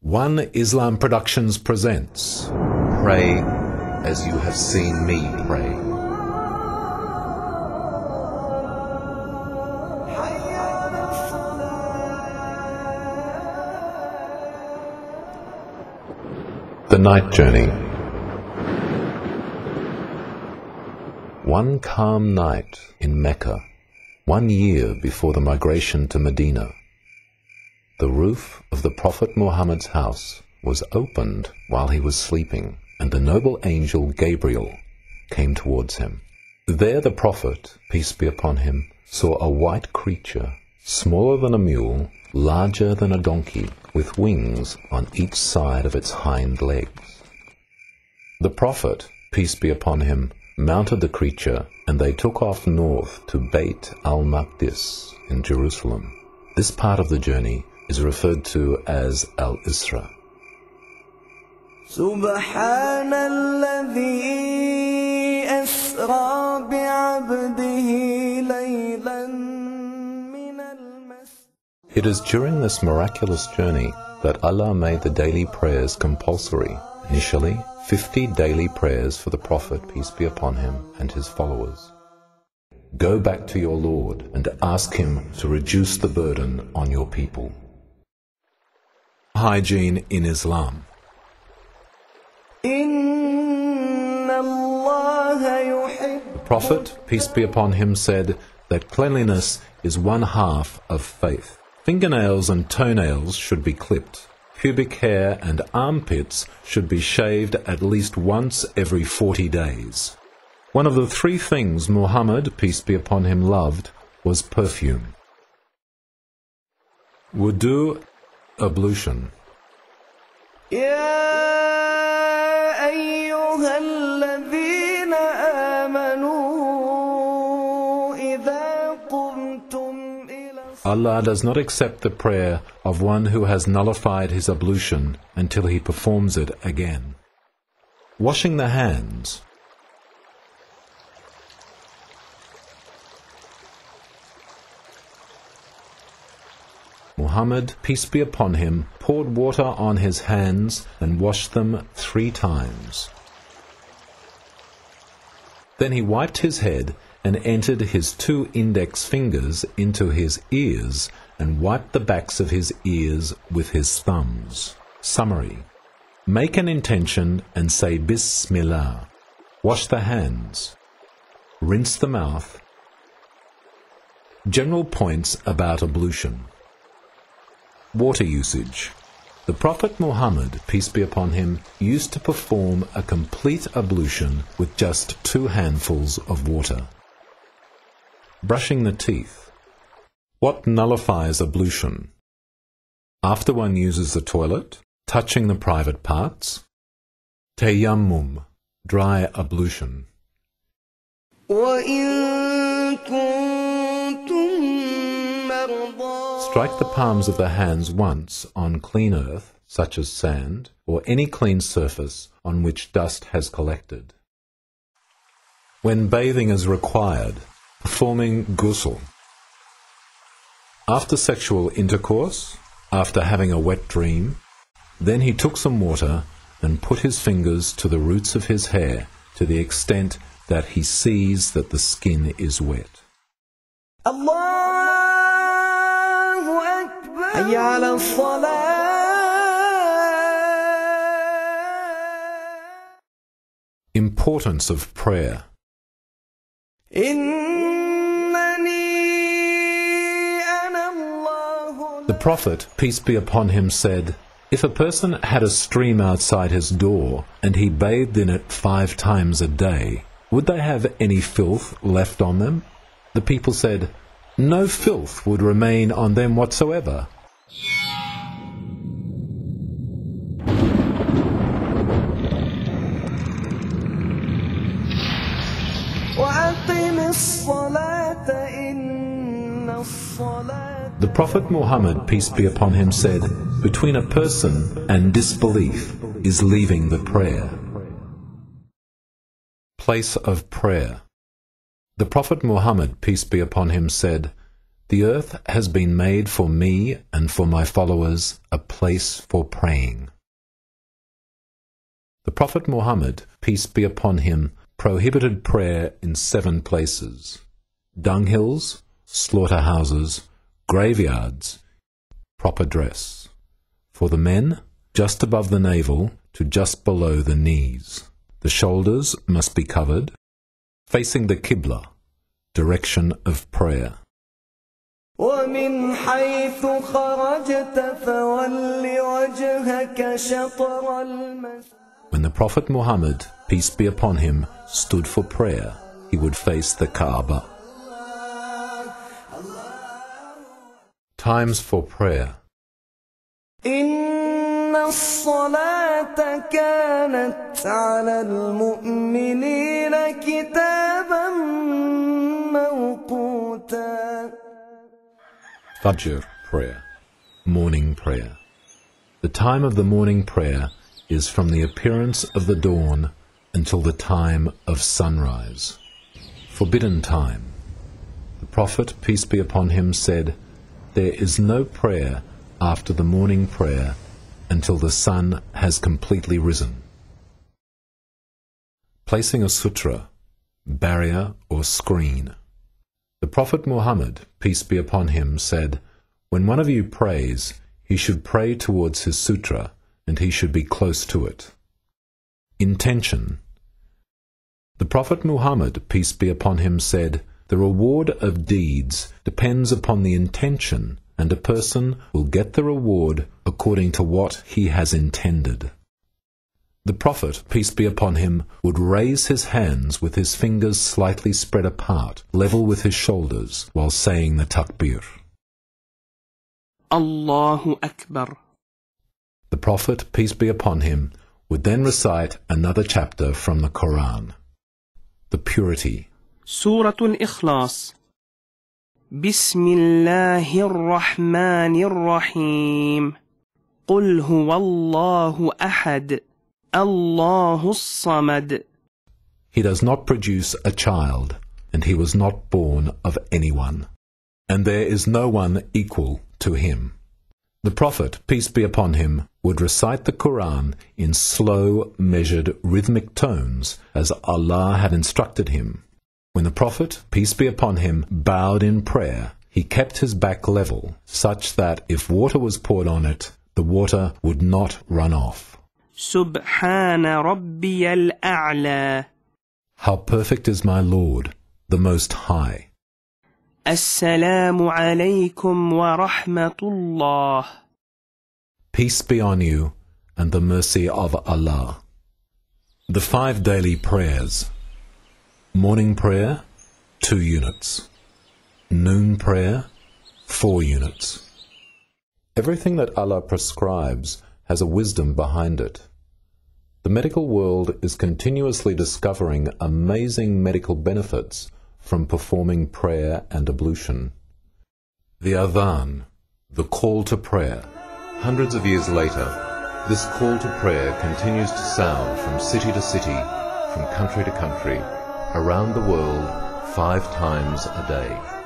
One Islam Productions presents Pray as you have seen me pray. The Night Journey. One calm night in Mecca, one year before the migration to Medina, the roof of the Prophet Muhammad's house was opened while he was sleeping, and the noble angel Gabriel came towards him. There the Prophet, peace be upon him, saw a white creature, smaller than a mule, larger than a donkey, with wings on each side of its hind legs. The Prophet, peace be upon him, mounted the creature, and they took off north to Beit al-Maqdis in Jerusalem. This part of the journey is referred to as Al-Isra. سبحان الذي أسرى بعبده ليلا من المسجد It is during this miraculous journey that Allah made the daily prayers compulsory. Initially, 50 daily prayers for the Prophet, peace be upon him, and his followers. Go back to your Lord and ask him to reduce the burden on your people. hygiene in Islam. The Prophet, peace be upon him, said that cleanliness is one half of faith. Fingernails and toenails should be clipped. Pubic hair and armpits should be shaved at least once every 40 days. One of the three things Muhammad, peace be upon him, loved was perfume. Wudu ablution. يا أيها الذين آمنوا إذا قمتم إلى Allah does not accept the prayer of one who has nullified his ablution until he performs it again. Washing the hands. Muhammad, peace be upon him, poured water on his hands and washed them three times. Then he wiped his head and entered his two index fingers into his ears and wiped the backs of his ears with his thumbs. Summary Make an intention and say Bismillah. Wash the hands. Rinse the mouth. General points about ablution. Water usage. The Prophet Muhammad, peace be upon him, used to perform a complete ablution with just two handfuls of water. Brushing the teeth. What nullifies ablution? After one uses the toilet, touching the private parts. Tayammum, dry ablution. وإن كنتم مرضى Strike the palms of the hands once on clean earth, such as sand, or any clean surface on which dust has collected. When bathing is required, performing ghusl. After sexual intercourse, after having a wet dream, then he took some water and put his fingers to the roots of his hair to the extent that he sees that the skin is wet. Allah! حي على الصلاة Importance of prayer. إنني أنا الله The Prophet, peace be upon him, said, If a person had a stream outside his door and he bathed in it five times a day, would they have any filth left on them? The people said, No filth would remain on them whatsoever. the Prophet Muhammad, peace be upon him, said, Between a person and disbelief is leaving the prayer. Place of prayer. The Prophet Muhammad, peace be upon him, said, the earth has been made for me and for my followers a place for praying. The Prophet Muhammad, peace be upon him, prohibited prayer in seven places dunghills, slaughterhouses, graveyards, proper dress. For the men, just above the navel to just below the knees. The shoulders must be covered, facing the Qibla, direction of prayer. ومن حيث خرجت فول وجهك شطر المسجد When the Prophet Muhammad, peace be upon him, stood for prayer, he would face the Kaaba. Times for prayer. إن الصلاة كانت على المؤمنين كتابا موقوتا Fajr prayer, morning prayer. The time of the morning prayer is from the appearance of the dawn until the time of sunrise. Forbidden time. The Prophet, peace be upon him, said, There is no prayer after the morning prayer until the sun has completely risen. Placing a sutra, barrier or screen. The Prophet Muhammad, peace be upon him, said, When one of you prays, he should pray towards his sutra, and he should be close to it. Intention. The Prophet Muhammad, peace be upon him, said, The reward of deeds depends upon the intention, and a person will get the reward according to what he has intended. The Prophet, peace be upon him, would raise his hands with his fingers slightly spread apart, level with his shoulders, while saying the takbir. Allahu Akbar. The Prophet, peace be upon him, would then recite another chapter from the Quran. The purity. سورة الإخلاص بسم الله الرحمن الرحيم قل هو الله أحد Allahu Samad. He does not produce a child, and he was not born of anyone. And there is no one equal to him. The Prophet, peace be upon him, would recite the Quran in slow, measured, rhythmic tones as Allah had instructed him. When the Prophet, peace be upon him, bowed in prayer, he kept his back level, such that if water was poured on it, the water would not run off. Subhana A'la. How perfect is my Lord, the Most High. Assalamu alaykum wa rahmatullah. Peace be on you and the mercy of Allah. The five daily prayers. Morning prayer, two units. Noon prayer, four units. Everything that Allah prescribes has a wisdom behind it. The medical world is continuously discovering amazing medical benefits from performing prayer and ablution. The Adhan, the call to prayer. Hundreds of years later, this call to prayer continues to sound from city to city, from country to country, around the world, five times a day.